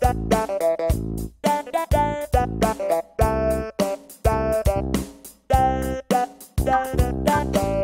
da da da